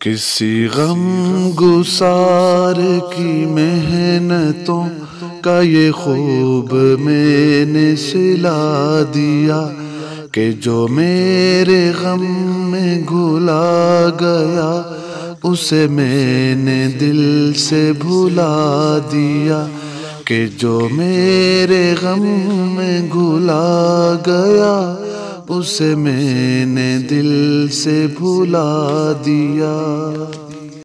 किसी गम गुसार की मेहनतों का ये खूब मैंने सिला दिया कि जो मेरे गम में घुला गया उसे मैंने दिल से भुला दिया कि जो मेरे गम में घुला गया उसे मैंने दिल दिल से भुला दिया।